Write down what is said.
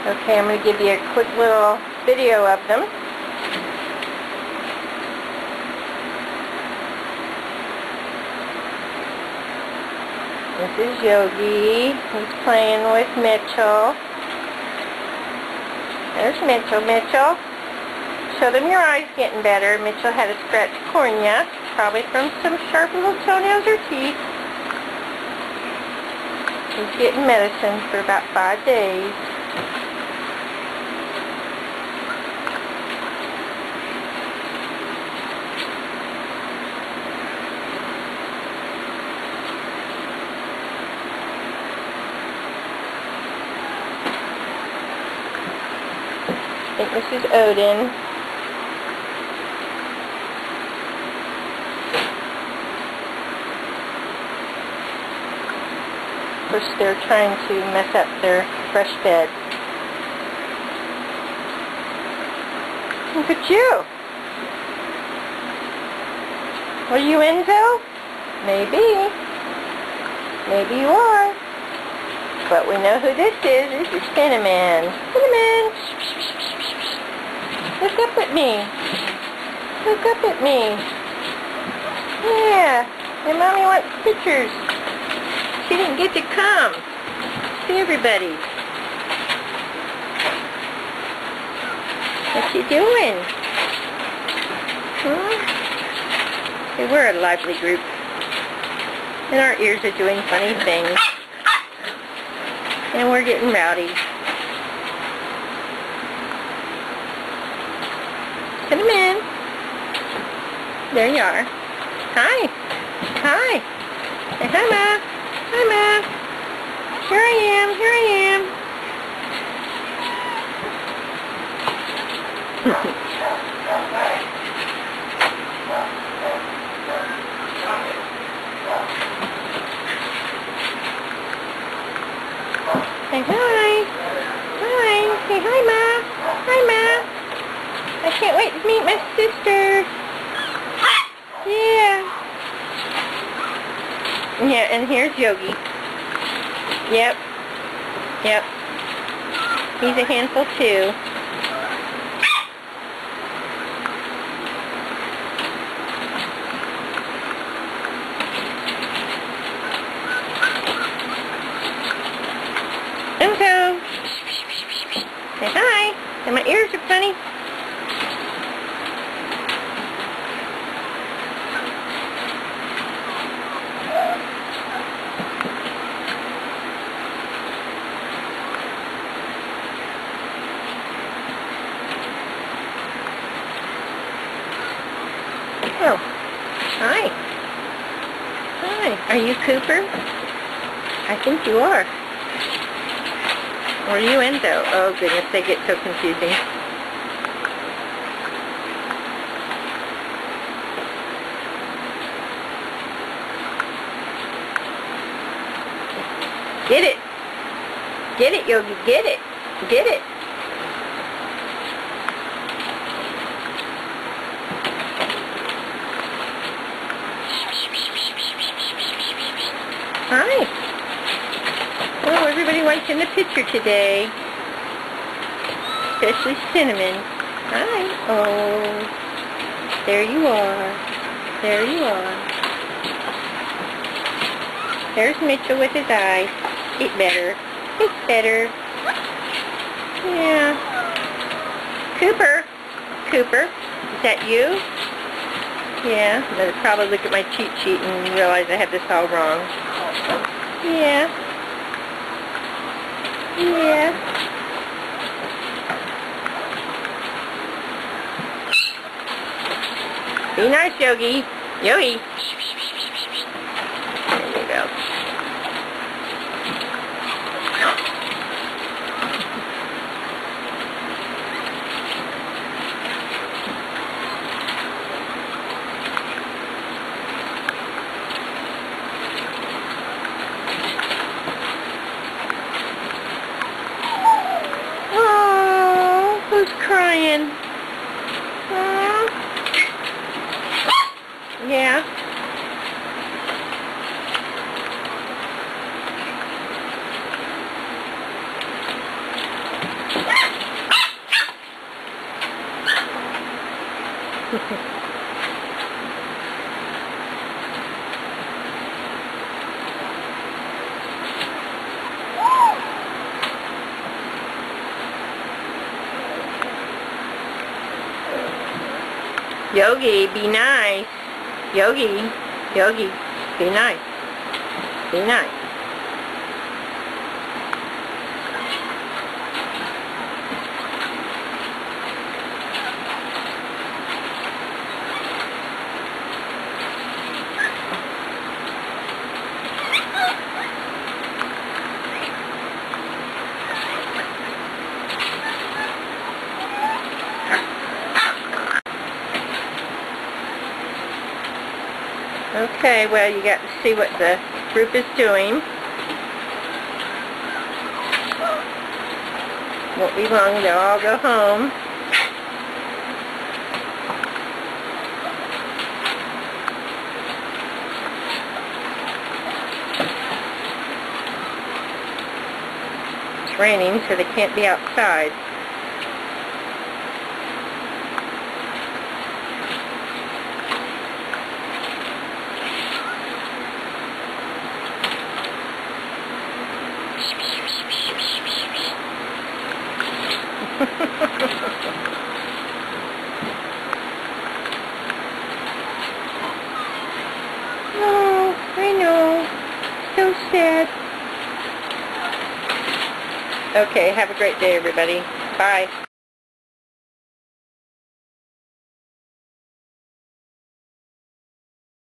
Okay, I'm going to give you a quick little video of them. This is Yogi. He's playing with Mitchell. There's Mitchell. Mitchell, show them your eyes getting better. Mitchell had a scratched cornea, probably from some sharp little toenails or teeth. He's getting medicine for about five days. Think this is Odin. Of course, they're trying to mess up their fresh bed. Look at you. Are you Enzo? Maybe. Maybe you are. But we know who this is. This is Cinnamon. Cinnamon! Look up at me. Look up at me. Yeah. And mommy wants pictures. She didn't get to come. See everybody. What you doing? Huh? Hey, we're a lively group. And our ears are doing funny things. And we're getting rowdy. Cinnamon. There you are. Hi. Hi. Say hi, Ma. Hi, Ma. Here I am. Here I am. Say hi. Hi. Say hi, Ma. Hi, Ma. I can't wait to meet my sister. Yeah. Yeah, and here's Yogi. Yep. Yep. He's a handful too. Say hi. And my ears are funny. Oh. Hi. Hi. Are you Cooper? I think you are. Or are you Enzo? Oh goodness, they get so confusing. Get it. Get it, Yogi. Get it. Get it. Hi. Oh, everybody wants in the picture today. Especially Cinnamon. Hi. Oh. There you are. There you are. There's Mitchell with his eyes. It's better. It's better. Yeah. Cooper. Cooper. Is that you? Yeah. I'm to probably look at my cheat sheet and realize I have this all wrong. Yeah. Yeah. Be nice, Yogi. Yogi. There you go. Oh, who's Yogi, be nice. Yogi, Yogi, be nice. Be nice. Okay, well you got to see what the group is doing. Won't be long, they'll all go home. It's raining, so they can't be outside. No, I know. So sad. Okay, have a great day, everybody. Bye.